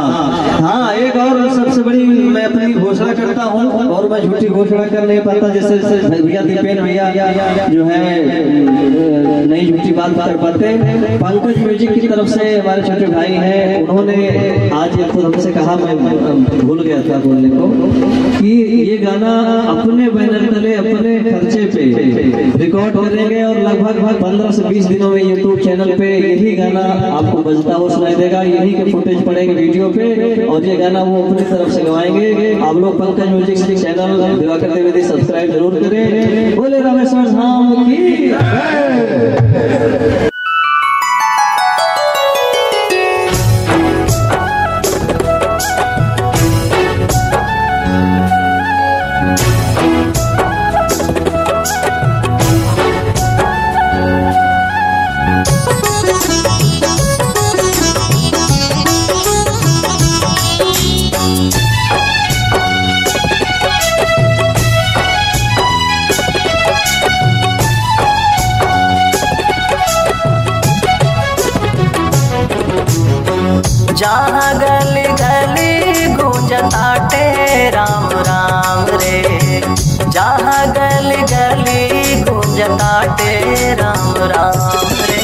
हाँ एक और सबसे बड़ी मैं अपनी घोषणा करता हूँ और मैं झूठी घोषणा कर नहीं पाता, जैसे भैया दीपेन भैया जो है, नई झूठी बात कर पाते पंकज म्यूज़िक की तरफ़ से हमारे छोटे भाई हैं, उन्होंने आज खुद हमसे कहा, मैं भूल गया था बोलने को, कि ये गाना अपने बैनर तले, अपने खर्चे पे रिकॉर्ड करेंगे और लगभग पंद्रह से बीस दिनों में यूट्यूब चैनल पे यही गाना आपको बजता हुआ सुनाई देगा। यही के फुटेज पड़ेगा वीडियो पे और ये गाना वो अपनी तरफ़ से गवाएँगे। आप लोग Pankaj music channel Diwakar Dwivedi subscribe ज़रूर करें। बोले रामेश्वर धाम की गली गली गूंजताटे राम राम रे। जहाँ गली गली गूंजताटे राम राम रे।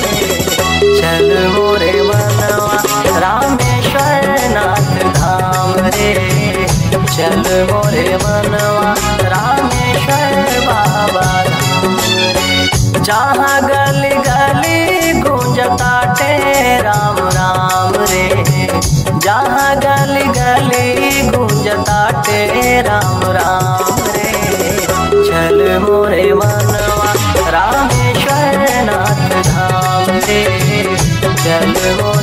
चल मोरे मनवा रामेश्वर नाथ धाम रे। चल मोरे मनवा रामेश्वर बाबा जहाँ जहाँ गली गूंजता गूंजताटे राम राम रे। चल मोरे मनवा रामेश्वर नाथ धाम रे। चल मोरे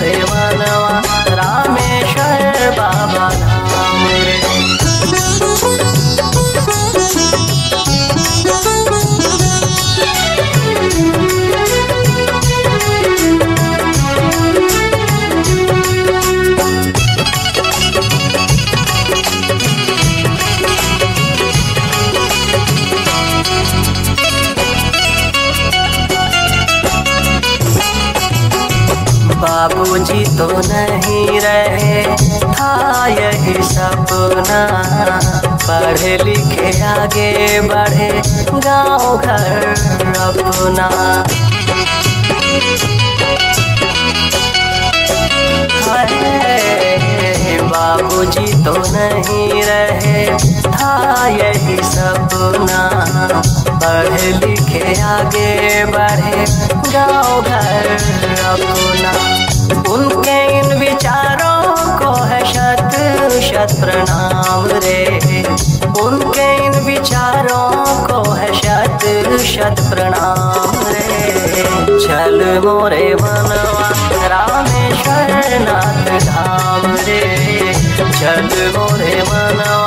बाबूजी तो नहीं रहे। था यही सपना। पढ़े लिखे आगे बढ़े। गाँव घर अपना। बाबूजी तो नहीं रहे। था यही सपना। पढ़े लिखे आगे बढ़े। प्रणाम रे। उनके इन विचारों को है शत शत प्रणाम रे। चल मोरे मनवा रामेश्वर नाथ धाम रे। चल मोरे मनवा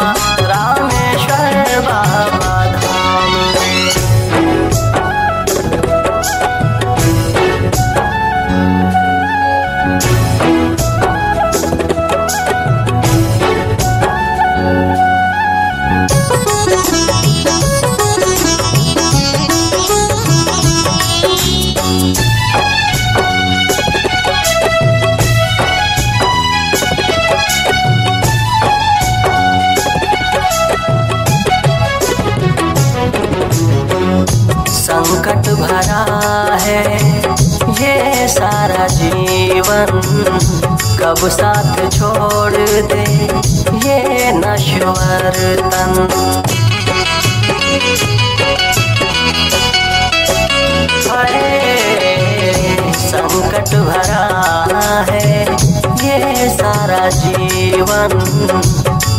सारा जीवन कब साथ छोड़ दे ये नश्वर तन संकट भरा है, ये सारा जीवन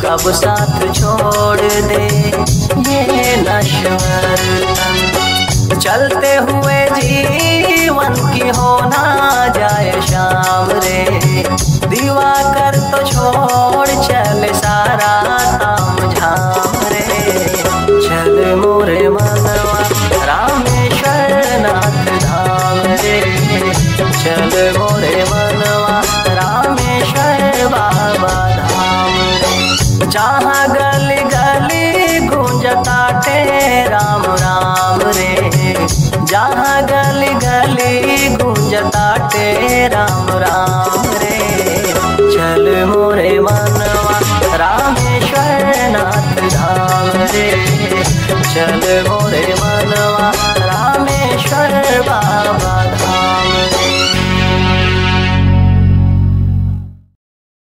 कब साथ छोड़ दे ये नश्वर तन चलते हुए जीवन जहाँ गली गली गूंजता राम राम रे। जहाँ गली गली गूंजता राम राम रे। चल मोरे मनवा, रामेश्वर नाथ धाम रे। चल मोरे मनवा, रामेश्वर बाबा धाम